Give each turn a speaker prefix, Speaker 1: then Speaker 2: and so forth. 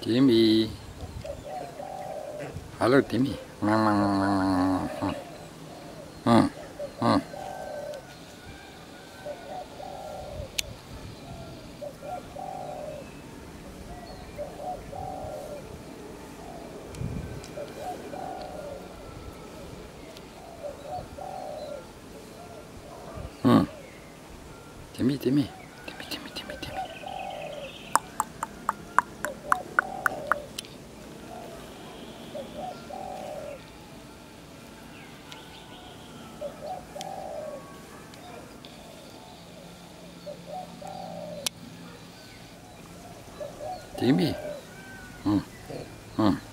Speaker 1: Timmy. Halo Timmy. Mang, mang, mang, mang, mang. Hmm. Hmm. Hmm. Hmm. Timmy, Timmy, Timmy, Timmy. Timmy. Hmm. Hmm. Hmm.